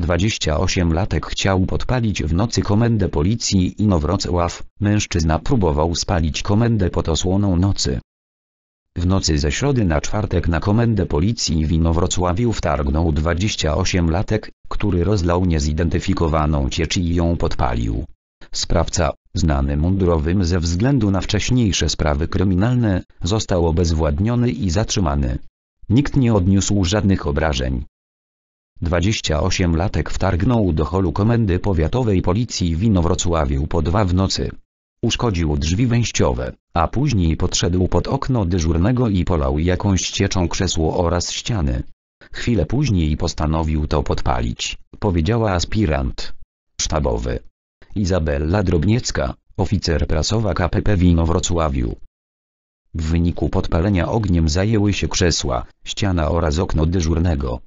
28-latek chciał podpalić w nocy komendę policji Inowrocław. Mężczyzna próbował spalić komendę pod osłoną nocy. W nocy ze środy na czwartek na komendę policji w Inowrocławiu wtargnął 28-latek, który rozlał niezidentyfikowaną ciecz i ją podpalił. Sprawca, znany mundurowym ze względu na wcześniejsze sprawy kryminalne, został obezwładniony i zatrzymany. Nikt nie odniósł żadnych obrażeń. 28-latek wtargnął do holu komendy powiatowej policji w Inowrocławiu po dwa w nocy. Uszkodził drzwi wejściowe, a później podszedł pod okno dyżurnego i polał jakąś cieczą krzesło oraz ściany. Chwilę później postanowił to podpalić, powiedziała aspirant sztabowy. Izabella Drobniecka, oficer prasowa KPP w Inowrocławiu. W wyniku podpalenia ogniem zajęły się krzesła, ściana oraz okno dyżurnego.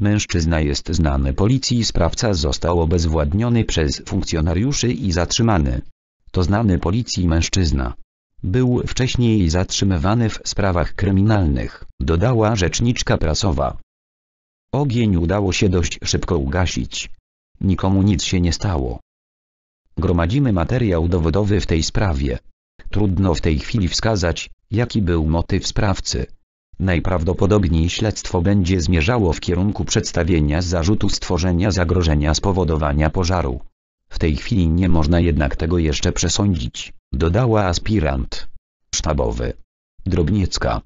Mężczyzna jest znany policji sprawca został obezwładniony przez funkcjonariuszy i zatrzymany. To znany policji mężczyzna. Był wcześniej zatrzymywany w sprawach kryminalnych, dodała rzeczniczka prasowa. Ogień udało się dość szybko ugasić. Nikomu nic się nie stało. Gromadzimy materiał dowodowy w tej sprawie. Trudno w tej chwili wskazać, jaki był motyw sprawcy. Najprawdopodobniej śledztwo będzie zmierzało w kierunku przedstawienia zarzutu stworzenia zagrożenia spowodowania pożaru. W tej chwili nie można jednak tego jeszcze przesądzić, dodała aspirant sztabowy. Drobniecka